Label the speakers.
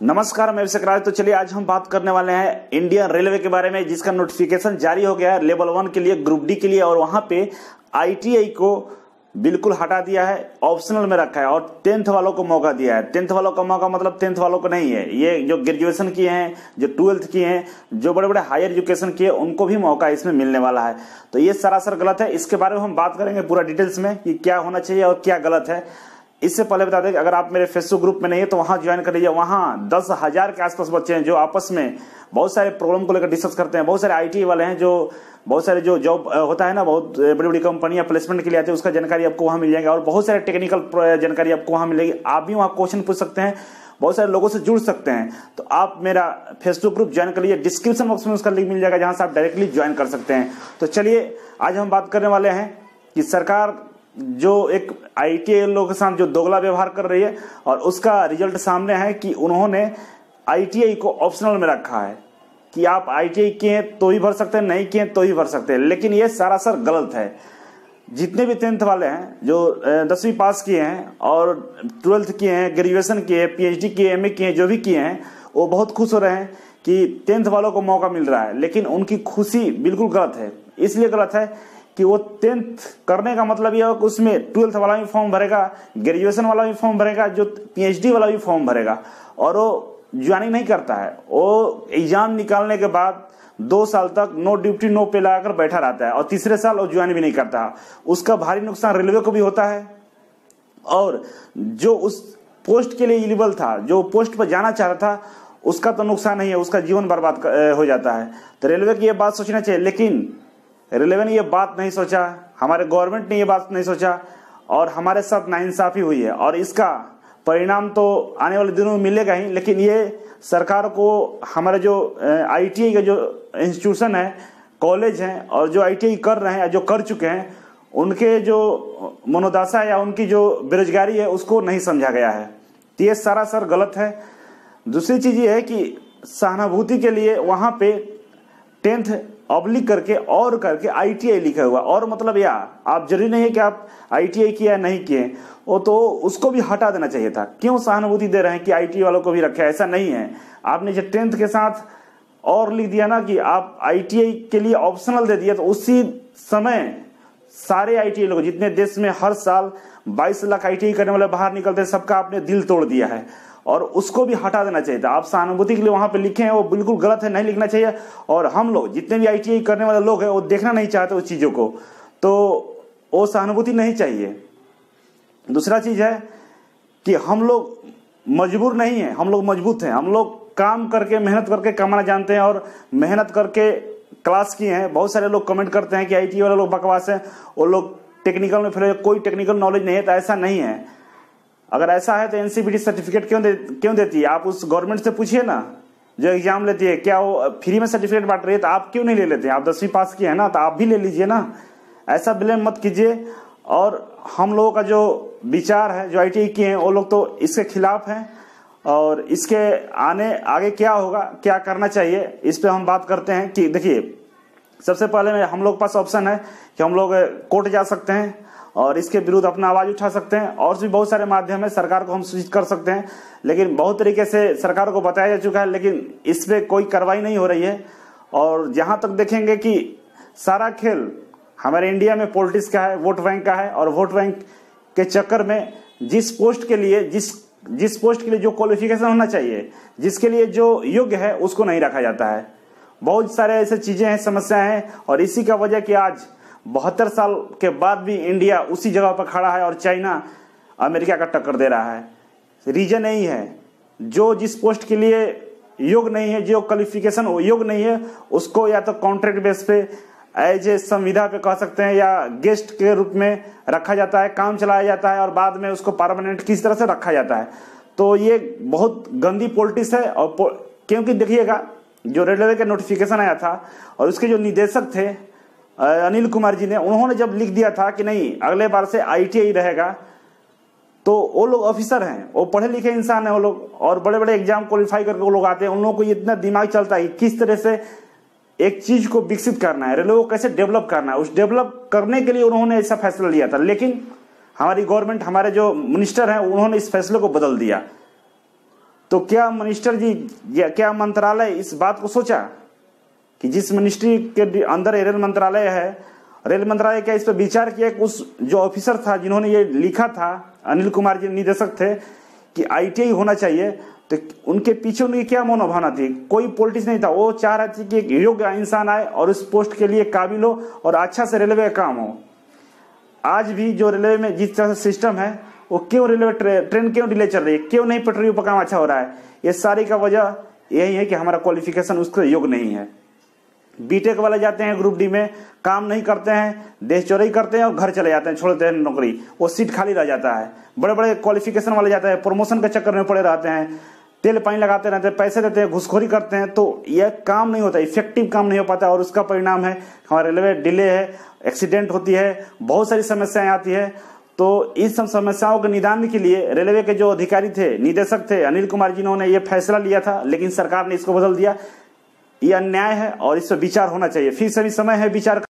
Speaker 1: नमस्कार, मैं अभिषेक राज तो चलिए, आज हम बात करने वाले हैं इंडियन रेलवे के बारे में, जिसका नोटिफिकेशन जारी हो गया है लेवल वन के लिए ग्रुप डी के लिए, और वहाँ पे आईटीआई को बिल्कुल हटा दिया है ऑप्शनल में रखा है, और टेंथ वालों को मौका दिया है। टेंथ वालों का मौका मतलब टेंथ वालों को नहीं है। ये जो ग्रेजुएशन किए हैं, जो ट्वेल्थ किए हैं, जो बड़े बड़े हायर एजुकेशन किए, उनको भी मौका इसमें मिलने वाला है। तो ये सरासर गलत है। इसके बारे में हम बात करेंगे पूरा डिटेल्स में कि क्या होना चाहिए और क्या गलत है। इससे पहले बता दें कि अगर आप मेरे फेसबुक ग्रुप में नहीं है तो वहाँ ज्वाइन कर लीजिए। वहाँ दस हज़ार के आसपास बच्चे हैं जो आपस में बहुत सारे प्रॉब्लम को लेकर डिस्कस करते हैं। बहुत सारे आईटी वाले हैं जो बहुत सारे जो जॉब होता है ना, बहुत बड़ी बड़ी कंपनियाँ प्लेसमेंट के लिए आती है, उसका जानकारी आपको वहाँ मिल जाएगा। और बहुत सारे टेक्निकल जानकारी आपको वहाँ मिलेगी। आप भी वहाँ क्वेश्चन पूछ सकते हैं। बहुत सारे लोगों से जुड़ सकते हैं। तो आप मेरा फेसबुक ग्रुप ज्वाइन कर लीजिए। डिस्क्रिप्शन बॉक्स में उसका लिंक मिल जाएगा, जहाँ से आप डायरेक्टली ज्वाइन कर सकते हैं। तो चलिए, आज हम बात करने वाले हैं कि सरकार जो एक आई लोगों के साथ जो दोगला व्यवहार कर रही है और उसका रिज़ल्ट सामने है कि उन्होंने आईटीआई को ऑप्शनल में रखा है कि आप आईटीआई किए तो ही भर सकते हैं, नहीं किए तो ही भर सकते हैं। लेकिन ये सरासर गलत है। जितने भी टेंथ वाले हैं, जो दसवीं पास किए हैं और ट्वेल्थ किए हैं ग्रेजुएशन किए पीएचडी किए एमए किए जो भी किए हैं, वो बहुत खुश हो रहे हैं कि टेंथ वालों को मौका मिल रहा है। लेकिन उनकी खुशी बिल्कुल गलत है। इसलिए गलत है कि वो टेंथ करने का मतलब यह कि उसमें ट्वेल्थ वाला भी फॉर्म भरेगा ग्रेजुएशन वाला भी फॉर्म भरेगा, जो पीएचडी वाला भी फॉर्म भरेगा। और वो ज्वाइनिंग नहीं करता है। वो एग्ज़ाम निकालने के बाद दो साल तक नो ड्यूटी नो पे लगाकर बैठा रहता है। और तीसरे साल वो ज्वाइन भी नहीं करता। उसका भारी नुकसान रेलवे को भी होता है। और जो उस पोस्ट के लिए इलिबल था, जो पोस्ट पर जाना चाह रहा था, उसका तो नुकसान नहीं है। उसका जीवन बर्बाद हो जाता है। तो रेलवे की यह बात सोचना चाहिए। लेकिन रेलवे ने यह बात नहीं सोचा, हमारे गवर्नमेंट ने यह बात नहीं सोचा, और हमारे साथ नाइंसाफी हुई है, और इसका परिणाम तो आने वाले दिनों में मिलेगा ही, लेकिन ये सरकार को हमारे जो आईटीआई का जो इंस्टीट्यूशन है कॉलेज हैं, और जो आईटीआई कर रहे हैं जो कर चुके हैं, उनके जो मनोदशा या उनकी जो बेरोजगारी है, उसको नहीं समझा गया है। तो ये सारा सर गलत है। दूसरी चीज़ ये है कि सहानुभूति के लिए वहाँ पे टेंथ ऑब्लिक करके और करके आईटीआई लिखा हुआ और मतलब या, आप ज़रूरी नहीं है कि आप आईटीआई किया नहीं किए, वो तो उसको भी हटा देना चाहिए था। क्यों सहानुभूति दे रहे हैं कि आईटी वालों को भी रखे ऐसा नहीं है। आपने जो टेंथ के साथ और लिख दिया ना कि आप आईटीआई के लिए ऑप्शनल दे दिया तो उसी समय सारे आईटीआई लोग, जितने देश में हर साल 22 लाख आईटीआई करने वाले बाहर निकलते हैं, सबका आपने दिल तोड़ दिया है। और उसको भी हटा देना चाहिए था। आप सहानुभूति के लिए वहाँ पे लिखे हैं, वो बिल्कुल गलत है, नहीं लिखना चाहिए। और हम लोग, जितने भी आई करने वाले लोग हैं, वो देखना नहीं चाहते उस चीज़ों को। तो वो सहानुभूति नहीं चाहिए। दूसरा चीज़ है कि हम लोग मजबूर नहीं है, हम लोग मज़बूत हैं। हम लोग काम करके, मेहनत करके कमाना जानते हैं और मेहनत करके क्लास किए हैं। बहुत सारे लोग कमेंट करते हैं कि आईटी वाले लोग बकवास हैं। वो लोग टेक्निकल में फिर कोई टेक्निकल नॉलेज नहीं है तो ऐसा नहीं है। अगर ऐसा है तो एनसीबीटी सर्टिफिकेट क्यों दे, क्यों देती है? आप उस गवर्नमेंट से पूछिए ना। जो एग्ज़ाम लेती है क्या वो फ्री में सर्टिफिकेट बांट रही है तो आप क्यों नहीं ले लेते हैं? आप दसवीं पास किए हैं ना तो आप भी ले लीजिए ना। ऐसा ब्लेम मत कीजिए। और हम लोगों का जो विचार है जो आई किए हैं वो लोग तो इसके खिलाफ हैं। और इसके आने आगे क्या होगा क्या करना चाहिए इस पे हम बात करते हैं कि देखिए सबसे पहले हम लोग पास ऑप्शन है कि हम लोग कोर्ट जा सकते हैं। और इसके विरुद्ध अपना आवाज़ उठा सकते हैं। और भी बहुत सारे माध्यम है, सरकार को हम सूचित कर सकते हैं। लेकिन बहुत तरीके से सरकार को बताया जा चुका है, लेकिन इस पर कोई कार्रवाई नहीं हो रही है। और जहाँ तक देखेंगे कि सारा खेल हमारे इंडिया में पॉलिटिक्स का है, वोट बैंक का है, और वोट बैंक के चक्कर में जिस पोस्ट के लिए, जिस जिस पोस्ट के लिए जो क्वालिफिकेशन होना चाहिए, जिसके लिए जो योग्य है, उसको नहीं रखा जाता है। बहुत सारे ऐसे चीज़ें हैं, समस्याएँ हैं, और इसी का वजह कि आज बहत्तर साल के बाद भी इंडिया उसी जगह पर खड़ा है और चाइना अमेरिका का टक्कर दे रहा है। रीजन यही है। जो जिस पोस्ट के लिए योग नहीं है, जो क्वालिफिकेशन योग नहीं है, उसको या तो कॉन्ट्रैक्ट बेस पे, एज ए संविधा पे कह सकते हैं, या गेस्ट के रूप में रखा जाता है, काम चलाया जाता है, और बाद में उसको परमानेंट किस तरह से रखा जाता है। तो ये बहुत गंदी पॉलिटिक्स है, और क्योंकि देखिएगा, जो रेलवे का नोटिफिकेशन आया था, और उसके जो निदेशक थे अनिल कुमार जी ने, उन्होंने जब लिख दिया था कि नहीं, अगले बार से आईटीआई रहेगा तो वो लोग ऑफिसर हैं, वो पढ़े लिखे इंसान है वो लोग, और बड़े बड़े एग्ज़ाम क्वालिफाई करके वो लोग आते हैं, उन लोगों को इतना दिमाग चलता है कि किस तरह से एक चीज़ को विकसित करना है, रेलवे को कैसे डेवलप करना है। उस डेवलप करने के लिए उन्होंने ऐसा फैसला लिया था, लेकिन हमारी गवर्नमेंट हमारे जो मिनिस्टर हैं, उन्होंने इस फैसले को बदल दिया। तो क्या मिनिस्टर जी क्या मंत्रालय इस बात को सोचा? कि जिस मिनिस्ट्री के अंदर रेल मंत्रालय है रेल मंत्रालय क्या इस पर विचार किया कि उस जो ऑफिसर था जिन्होंने ये लिखा था अनिल कुमार जी निदेशक थे कि आईटीआई होना चाहिए तो उनके पीछे उनकी क्या मनोभावना थी? कोई पॉलिटिक्स नहीं था। वो चाह रहे थे कि एक योग्य इंसान आए और उस पोस्ट के लिए काबिल हो और अच्छा से रेलवे का काम हो। आज भी जो रेलवे में जिस तरह से सिस्टम है वो क्यों रेलवे ट्रे, ट्रेन क्यों डिले चल रही है? क्यों नहीं पटरी पर काम अच्छा हो रहा है? ये सारी का वजह यही है कि हमारा क्वालिफिकेशन उसके योग्य नहीं है। बीटेक वाले जाते हैं ग्रुप डी में, काम नहीं करते हैं, देश चोरी करते हैं और घर चले जाते हैं, छोड़ते हैं नौकरी। वो सीट खाली रह जाता है। बड़े बड़े क्वालिफिकेशन वाले जाते हैं प्रमोशन के चक्कर में पड़े रहते हैं। तेल पानी लगाते रहते हैं, पैसे देते हैं, घुसखोरी करते हैं तो यह काम नहीं होता इफ़ेक्टिव काम नहीं हो पाता और उसका परिणाम है, हमारे रेलवे डिले है एक्सीडेंट होती है, बहुत सारी समस्याएँ आती है। तो इन सब समस्याओं के निदान के लिए रेलवे के जो अधिकारी थे, निदेशक थे, अनिल कुमार जी ने यह फैसला लिया था, लेकिन सरकार ने इसको बदल दिया। ये अन्याय है और इस पर विचार होना चाहिए। फिर सभी समय है विचार